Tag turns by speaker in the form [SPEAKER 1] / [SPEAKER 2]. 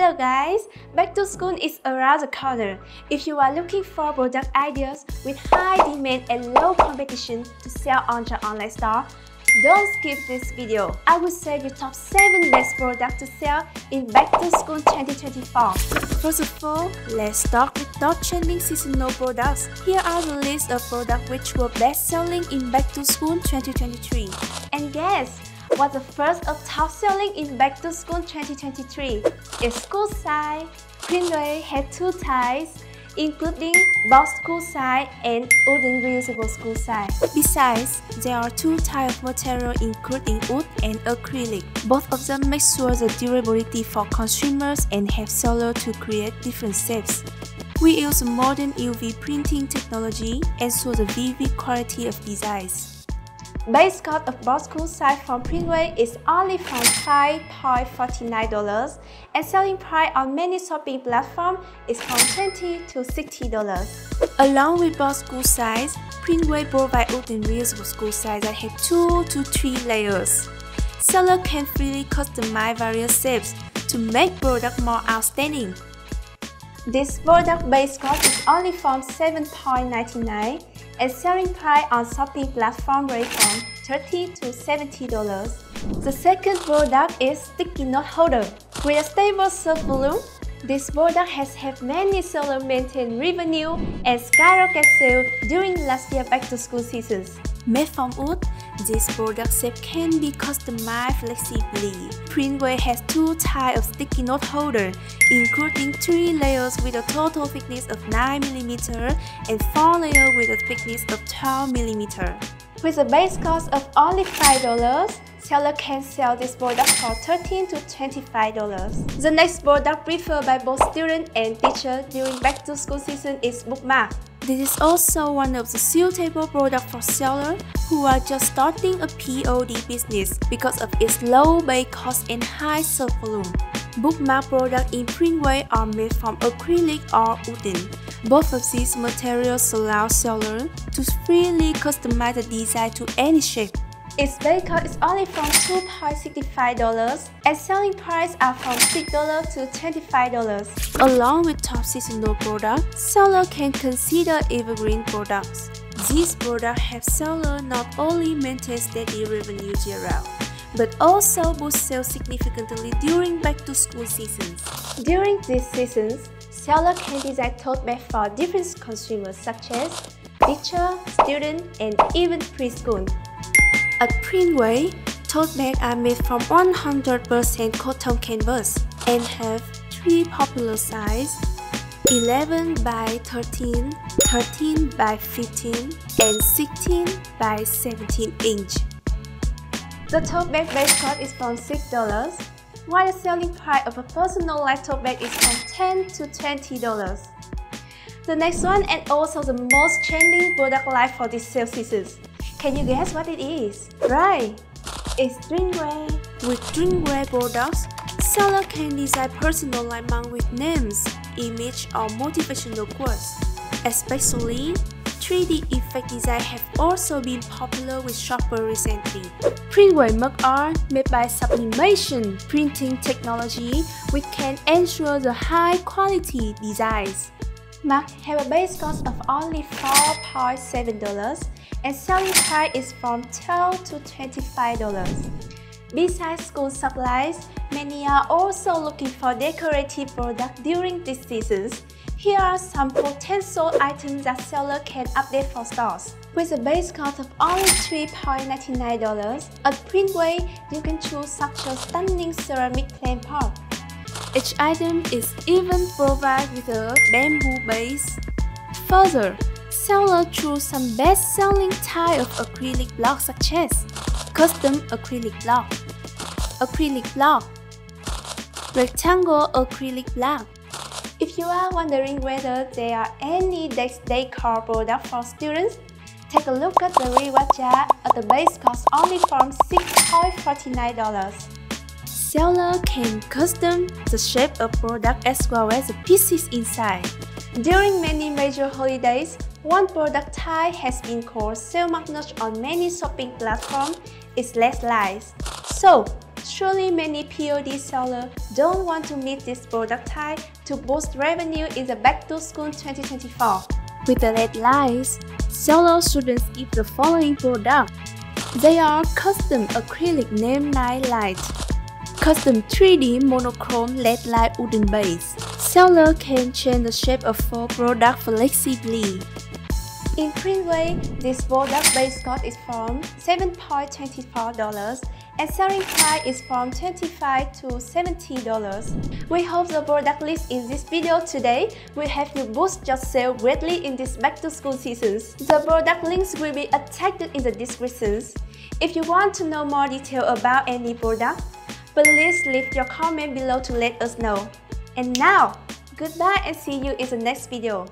[SPEAKER 1] Hello guys! Back to school is around the corner. If you are looking for product ideas with high demand and low competition to sell on your online store, don't skip this video. I will share you top 7 best products to sell in Back to School 2024. First of all, let's start with top trending seasonal products. Here are the list of products which were best selling in Back to School 2023. And guess was the first of top selling in Back to School 2023. Its school signs, Printway had two types, including box school signs and wooden reusable school signs. Besides, there are two types of material including wood and acrylic. Both of them make sure the durability for consumers and have solar to create different shapes. We use modern UV printing technology and show the vivid quality of designs. Base cost of box school signs from Printway is only from $5.49 and selling price on many shopping platforms is from 20 to $60. Along with box school signs, Printway provides wooden reusable school signs that have 2 to 3 layers. Seller can freely customize various shapes to make product more outstanding. This product base cost is only from $7.99 and selling price on shopping platform range from 30 to $70. The second product is sticky note holder. With a stable search volume, this product has had many seller maintain revenue and skyrocket sales during last year back to school seasons. Made from wood, this product shape can be customized flexibly. Printway has two types of sticky note holder, including three layers with a total thickness of 9mm and four layers with a thickness of 12mm. With a base cost of only $5, seller can sell this product for 13 to $25. The next product preferred by both students and teachers during back to school season is bookmark. This is also one of the suitable products for sellers who are just starting a POD business because of its low base cost and high sales volume. Bookmark products in Printway are made from acrylic or wooden. Both of these materials allow sellers to freely customize the design to any shape. Its cost is only from $2.65 and selling price are from $6 to $25. Along with top seasonal products, seller can consider evergreen products. These products have seller not only maintain steady revenue year-round, but also boost sales significantly during back-to-school seasons. During these seasons, seller can design tote bags for different consumers such as teacher, student, and even preschool. At Printway, tote bags are made from 100% cotton canvas and have three popular sizes 11 by 13, 13 by 15, and 16 by 17 inch. The tote bag base cost is from $6, while the selling price of a personalized tote bag is from 10 to $20. The next one and also the most trending product line for this sale season can you guess what it is? Right, it's Drinkware. With Drinkware products, seller can design personalized mug with names, image, or motivational quotes. Especially, 3D effect design have also been popular with shoppers recently. Printway mug art made by sublimation printing technology which can ensure the high quality designs. Mug have a base cost of only $4.7 and selling price is from 12 to $25. Besides school supplies, many are also looking for decorative products during these seasons. Here are some potential items that seller can update for stores. With a base cost of only $3.99, at Printway, you can choose such a stunning ceramic plant pot. Each item is even provided with a bamboo base. Further, seller choose some best-selling type of acrylic block such as custom acrylic block, acrylic block, rectangle acrylic block. If you are wondering whether there are any desk decor products for students, take a look at the reward jar at the base cost only from $6.49. Seller can custom the shape of product as well as the pieces inside. During many major holidays, one product type has been called sale on many shopping platforms is LED lights. So, surely many POD sellers don't want to miss this product type to boost revenue in the Back to School 2024.
[SPEAKER 2] With the LED lights, seller students give the following product. They are custom acrylic name night light, custom 3D monochrome LED light wooden base. Seller can change the shape of four products flexibly.
[SPEAKER 1] In Printway, this product base cost is from $7.24 and selling price is from 25 to $70. We hope the product list in this video today will help you boost your sales greatly in this back-to-school season. The product links will be attached in the descriptions. If you want to know more detail about any product, please leave your comment below to let us know. And now, goodbye and see you in the next video.